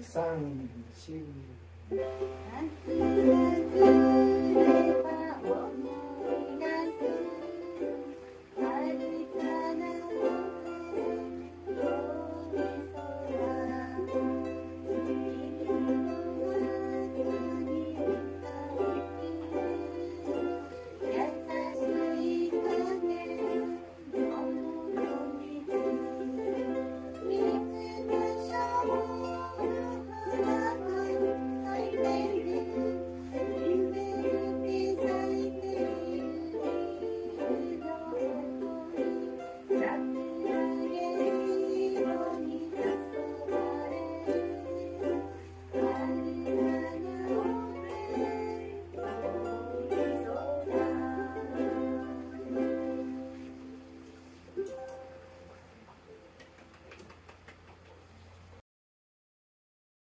三四。